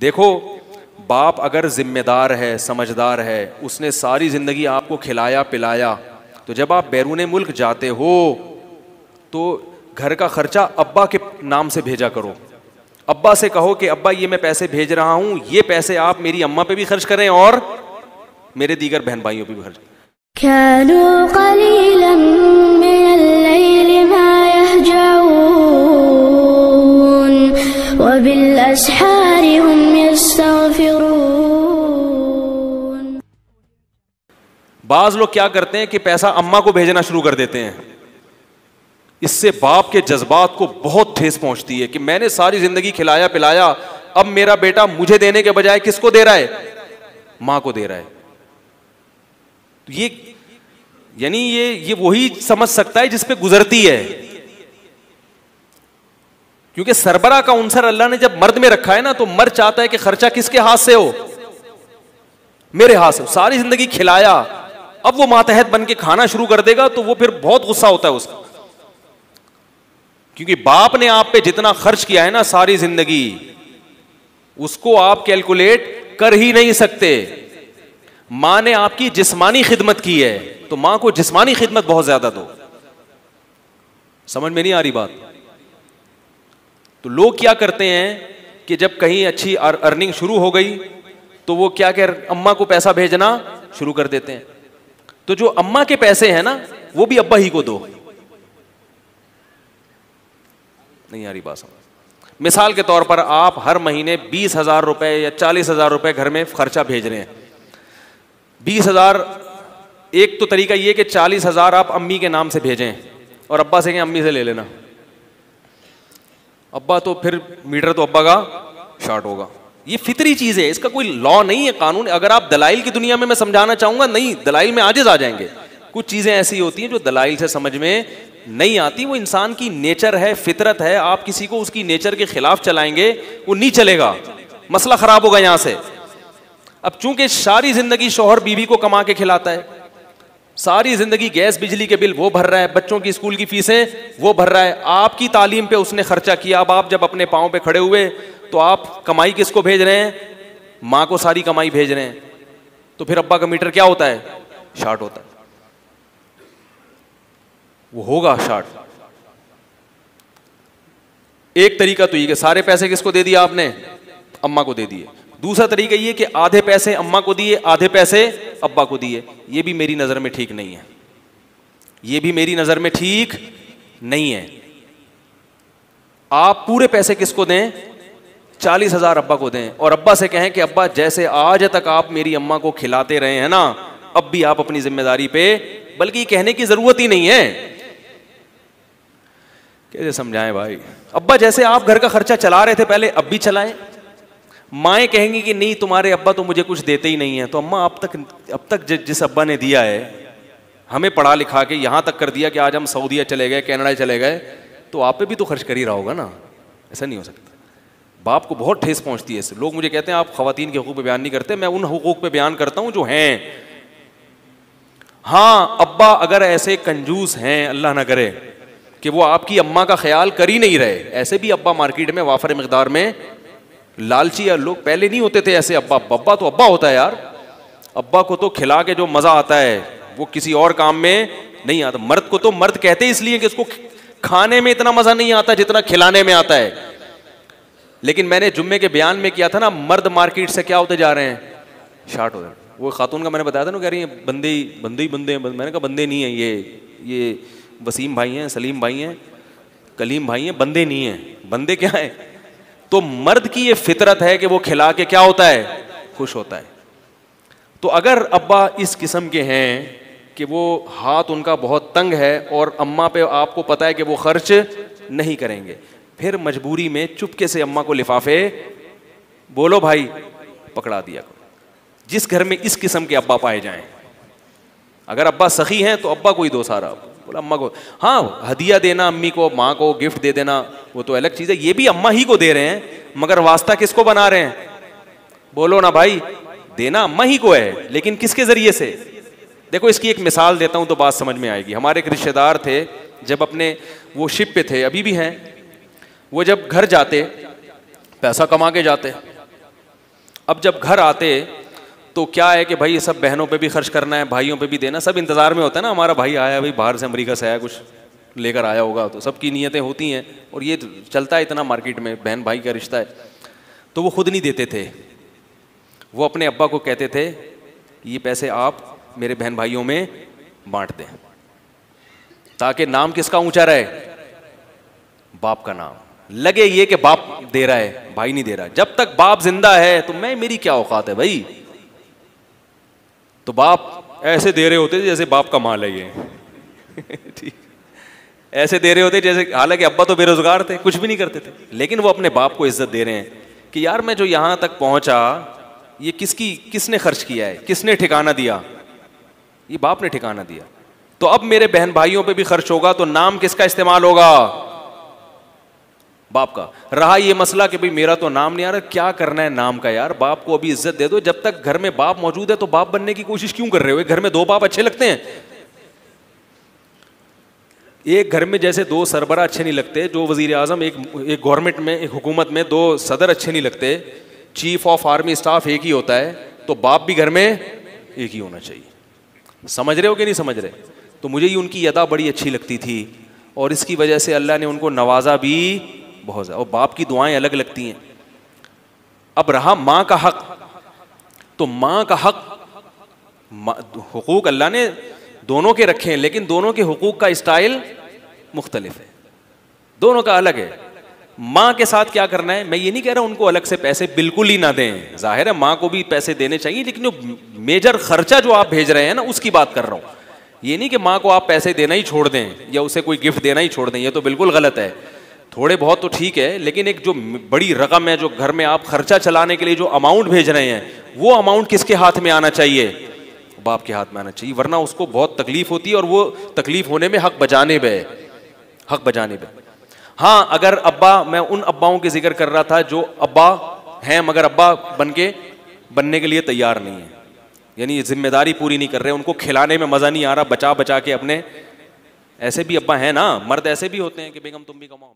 देखो, बाप अगर जिम्मेदार है, समझदार है, उसने सारी ज़िंदगी आपको खिलाया, पिलाया तो जब आप बैरून मुल्क जाते हो तो घर का खर्चा अब्बा के नाम से भेजा करो। अब्बा से कहो कि, अब्बा, ये मैं पैसे भेज रहा हूँ, ये पैसे आप मेरी अम्मा पे भी खर्च करें और मेरे दीगर बहन भाइयों पे भी खर्च बाज लोग क्या करते हैं कि पैसा अम्मा को भेजना शुरू कर देते हैं इससे बाप के जज्बात को बहुत ठेस पहुँचती है कि मैंने सारी ज़िंदगी खिलाया पिलाया अब मेरा बेटा मुझे देने के बजाय किसको दे रहा है माँ को दे रहा है तो ये यानी ये ये वही समझ सकता है जिस पे गुजरती है क्योंकि सरबरा का उनसर अल्लाह ने जब मर्द में रखा है ना तो मर्द चाहता है कि खर्चा किसके हाथ से हो? मेरे हाथ से सारी ज़िंदगी खिलाया। अब वो मातहत बन के खाना शुरू कर देगा तो वो फिर बहुत गुस्सा होता है उसका। क्योंकि बाप ने आप पे जितना खर्च किया है ना सारी ज़िंदगी, उसको आप कैलकुलेट कर ही नहीं सकते। माँ ने आपकी जिस्मानी खिदमत की है तो माँ को जिस्मानी खिदमत बहुत ज़्यादा दो। समझ में नहीं आ रही बात? तो लोग क्या करते हैं कि जब कहीं अच्छी अर्निंग शुरू हो गई तो वो क्या कह, अम्मा को पैसा भेजना शुरू कर देते हैं। तो जो अम्मा के पैसे हैं ना, वो भी अब्बा ही को दो। नहीं रही बात समझ। मिसाल के तौर पर आप हर महीने बीस हज़ार रुपए या चालीस हज़ार रुपए घर में खर्चा भेज रहे हैं। बीस हज़ार, एक तो तरीका ये कि चालीस हज़ार आप अम्मी के नाम से भेजें और अब्बा से कहें, अम्मी से ले लेना। अब्बा तो फिर मीटर तो अब्बा का शॉर्ट होगा। ये फितरी चीज़ है, इसका कोई लॉ नहीं है, कानून अगर आप दलाइल की दुनिया में मैं समझाना चाहूँगा, नहीं, दलाइल में आजिज आ जाएँगे। कुछ चीज़ें ऐसी होती हैं जो दलाइल से समझ में नहीं आती। वो इंसान की नेचर है, फितरत है। आप किसी को उसकी नेचर के खिलाफ चलाएँगे, वो नहीं चलेगा। मसला खराब होगा यहाँ से। अब चूँकि सारी ज़िंदगी शोहर बीवी को कमा के खिलाता है सारी ज़िंदगी गैस बिजली के बिल वो भर रहा है, बच्चों की स्कूल की फीसें वो भर रहा है। आपकी तालीम पे उसने खर्चा किया। अब आप जब अपने पाँव पे खड़े हुए तो आप कमाई किसको भेज रहे हैं? माँ को सारी कमाई भेज रहे हैं। तो फिर अब्बा का मीटर क्या होता है? शार्ट होता है। वो होगा शार्ट। एक तरीका तो ये सारे पैसे किसको दे दिया आपने? अम्मा को दे दिए। दूसरा तरीका ये कि आधे पैसे अम्मा को दिए, आधे पैसे अब्बा को दिए ये भी मेरी नज़र में ठीक नहीं है। ये भी मेरी नज़र में ठीक नहीं है। आप पूरे पैसे किसको दें? चालीस हज़ार अब्बा को दें। और अब्बा से कहें कि, अब्बा, जैसे आज तक आप मेरी अम्मा को खिलाते रहे हैं ना, अब भी आप अपनी ज़िम्मेदारी पे, बल्कि कहने की ज़रूरत ही नहीं है। कैसे समझाएँ भाई। अब्बा, जैसे आप घर का खर्चा चला रहे थे पहले, अब भी चलाएँ। माए कहेंगी कि नहीं, तुम्हारे अब्बा तो मुझे कुछ देते ही नहीं है। तो अम्मा अब तक अब तक जिस अब्बा ने दिया है, हमें पढ़ा लिखा के यहाँ तक कर दिया कि आज हम सऊदीया चले गए, कनाडा चले गए तो आप पे भी तो खर्च कर ही रहा होगा ना? ऐसा नहीं हो सकता। बाप को बहुत ठेस पहुँचती है लोग मुझे कहते हैं, आप खातन के हकूक पे बयान नहीं करते, मैं उन हकूक पे बयान करता हूँ जो हैं। हाँ अब्बा अगर ऐसे कंजूस हैं, अल्लाह ना करे, कि वो आपकी अम्मा का ख्याल कर ही नहीं रहे, ऐसे भी अब्बा मार्केट में वाफर मकदार में लालची या लोग पहले नहीं होते थे ऐसे अब्बा। अब्बा तो अब्बा होता है यार। अब्बा को तो खिला के जो मज़ा आता है, वो किसी और काम में नहीं आता। मर्द को तो मर्द कहते इसलिए कि उसको खाने में इतना मज़ा नहीं आता जितना खिलाने में आता है। लेकिन मैंने जुम्मे के बयान में किया था ना, मर्द मार्केट से क्या होते जा रहे हैं? शार्ट हो रहे वो खातून का मैंने बताया था ना कह रही है, बंदे बंदे ही बंदे हैं। मैंने कहा, बंदे नहीं है ये। ये वसीम भाई हैं, सलीम भाई हैं, कलीम भाई हैं, बंदे नहीं हैं। बंदे क्या है? तो मर्द की ये फितरत है कि वो खिला के क्या होता है? खुश होता है। तो अगर अब्बा इस किस्म के हैं कि वो हाथ उनका बहुत तंग है और अम्मा पे आपको पता है कि वो खर्च नहीं करेंगे, फिर मजबूरी में चुपके से अम्मा को लिफाफे, बोलो भाई, पकड़ा दिया करो। जिस घर में इस किस्म के अब्बा पाए जाएँ। अगर अब्बा सखी हैं तो अब्बा को ही दो सारा बोला, अम्मा को हाँ हदिया देना, अम्मी को, माँ को, गिफ्ट दे देना, वो तो अलग चीज़ है। ये भी अम्मा ही को दे रहे हैं, मगर वास्ता किसको बना रहे हैं? बोलो ना भाई, देना अम्मा ही को है, लेकिन किसके ज़रिए से? देखो, इसकी एक मिसाल देता हूँ तो बात समझ में आएगी। हमारे एक रिश्तेदार थे, जब अपने, वो शिप पे थे, अभी भी हैं। वो जब घर जाते, पैसा कमा के जाते, अब जब घर आते तो क्या है कि भाई सब बहनों पे भी खर्च करना है, भाइयों पे भी देना, सब इंतज़ार में होता है ना, हमारा भाई आया, भाई बाहर से अमेरिका से आया, कुछ लेकर आया होगा तो सबकी नीयतें होती हैं, और ये चलता है इतना मार्केट में, बहन भाई का रिश्ता है तो वो खुद नहीं देते थे। वो अपने अब्बा को कहते थे, ये पैसे आप मेरे बहन भाइयों में बांट दें, ताकि नाम किसका ऊँचा रहे? बाप का नाम। लगे ये कि बाप दे रहा है, भाई नहीं दे रहा। जब तक बाप ज़िंदा है तो मैं, मेरी क्या औकात है भाई? तो बाप ऐसे दे रहे होते जैसे बाप का माल है ये। ऐसे दे रहे होते जैसे, हालाँकि अब्बा तो बेरोजगार थे, कुछ भी नहीं करते थे। लेकिन वो अपने बाप को इज़्ज़त दे रहे हैं कि यार मैं जो यहाँ तक पहुँचा, ये किसकी, किसने खर्च किया है? किसने ठिकाना दिया? ये बाप ने ठिकाना दिया। तो अब मेरे बहन भाइयों पे भी खर्च होगा तो नाम किसका इस्तेमाल होगा? बाप का। रहा ये मसला कि भाई मेरा तो नाम नहीं आ रहा, क्या करना है नाम का यार? बाप को अभी इज़्ज़त दे दो, जब तक घर में बाप मौजूद है तो बाप बनने की कोशिश क्यों कर रहे हो? घर में दो बाप अच्छे लगते हैं। एक घर में जैसे दो सरबरा अच्छे नहीं लगते, जो वज़ीर आज़म एक एक गवर्नमेंट में, एक हुकूमत में दो सदर अच्छे नहीं लगते, चीफ ऑफ़ आर्मी स्टाफ एक ही होता है तो बाप भी घर में एक ही होना चाहिए। समझ रहे हो कि नहीं समझ रहे? तो मुझे ही उनकी अदा बड़ी अच्छी लगती थी, और इसकी वजह से अल्लाह ने उनको नवाजा भी बहुत ज़्यादा। और बाप की दुआएँ अलग लगती हैं। अब रहा माँ का हक। तो माँ का हक हुकूक अल्लाह ने दोनों के रखे हैं, लेकिन दोनों के हुकूक का स्टाइल मुख्तलिफ़ है। दोनों का अलग है। माँ के साथ क्या करना है? मैं ये नहीं कह रहा उनको अलग से पैसे बिल्कुल ही ना दें। ज़ाहिर है माँ को भी पैसे देने चाहिए, लेकिन जो मेजर खर्चा जो आप भेज रहे हैं ना, उसकी बात कर रहा हूँ। ये नहीं कि माँ को आप पैसे देना ही छोड़ दें, या उसे कोई गिफ्ट देना ही छोड़ दें, ये तो बिल्कुल गलत है। थोड़े बहुत तो ठीक है, लेकिन एक जो बड़ी रकम है, जो घर में आप खर्चा चलाने के लिए जो अमाउंट भेज रहे हैं, वो अमाउंट किसके हाथ में आना चाहिए? बाप के हाथ में आना चाहिए, वरना उसको बहुत तकलीफ़ होती है और वो तकलीफ़ होने में हक बजाने पे हक बजाने पे हाँ। अगर अब्बा, मैं उन अब्बाओं के ज़िक्र कर रहा था जो अब्बा हैं, मगर अब्बा बन के बनने के लिए तैयार नहीं है। यानी ज़िम्मेदारी पूरी नहीं कर रहे, उनको खिलाने में मज़ा नहीं आ रहा बचा बचा के अपने, ऐसे भी अब्बा हैं ना, मर्द ऐसे भी होते हैं कि बेगम तुम भी कमाओ।